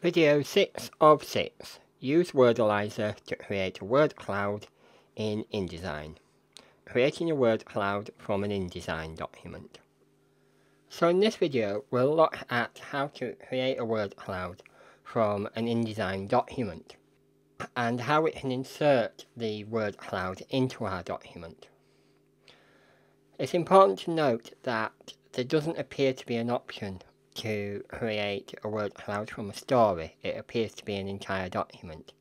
Video 6 of 6. Use Wordalizer to create a word cloud in InDesign. Creating a word cloud from an InDesign document. So in this video we'll look at how to create a word cloud from an InDesign document and how it can insert the word cloud into our document. It's important to note that there doesn't appear to be an option to create a word cloud from a story, it appears to be an entire document.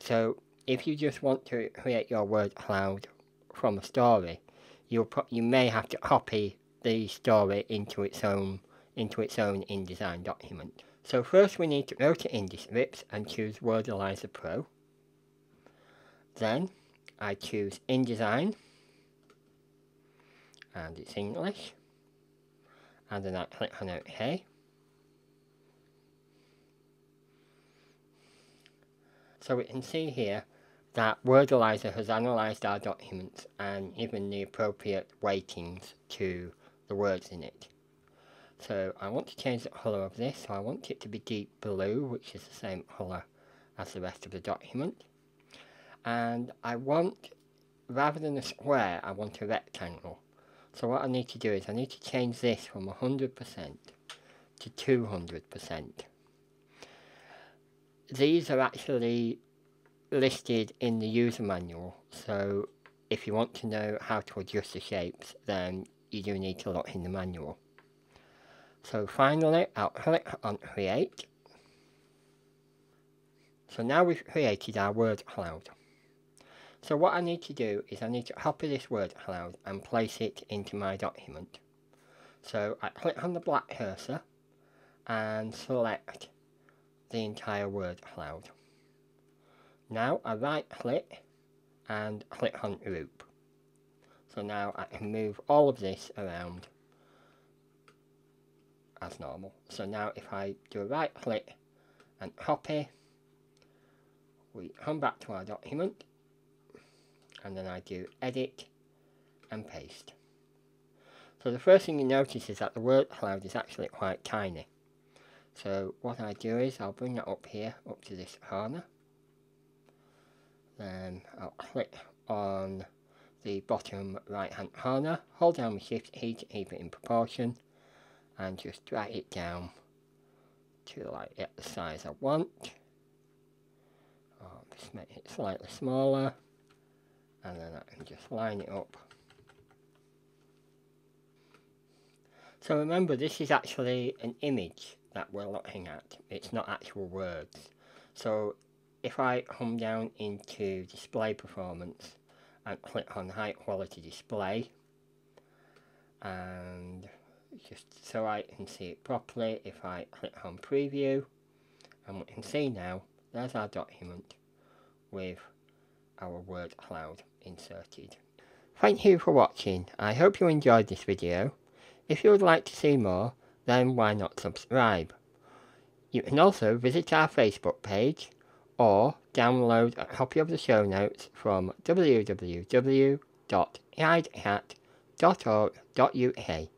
So if you just want to create your word cloud from a story, you'll you may have to copy the story into its own into its own InDesign document. So first we need to go to InDescript and choose Wordalizer Pro. Then I choose InDesign and it's English and then I click on OK So we can see here that Wordalizer has analysed our documents and given the appropriate weightings to the words in it. So I want to change the colour of this, so I want it to be deep blue, which is the same colour as the rest of the document. And I want, rather than a square, I want a rectangle. So what I need to do is I need to change this from 100% to 200% these are actually listed in the user manual. So if you want to know how to adjust the shapes then you do need to look in the manual. So finally I'll click on create. So now we've created our word cloud. So what I need to do is I need to copy this word cloud and place it into my document. So I click on the black cursor and select the entire word cloud. Now I right click and click on group. So now I can move all of this around as normal. So now if I do a right click and copy, we come back to our document and then I do edit and paste. So the first thing you notice is that the word cloud is actually quite tiny. So what I do is I'll bring it up here, up to this corner. Then I'll click on the bottom right hand corner, hold down the shift key to keep it in proportion, and just drag it down to like get the size I want. I'll just make it slightly smaller, and then I can just line it up. So remember this is actually an image that we're looking at. It's not actual words. So if I come down into display performance and click on high quality display and just so I can see it properly if I click on preview and we can see now there's our document with our word cloud inserted. Thank you for watching. I hope you enjoyed this video. If you would like to see more then why not subscribe? You can also visit our Facebook page or download a copy of the show notes from www.guidehat.org.uk.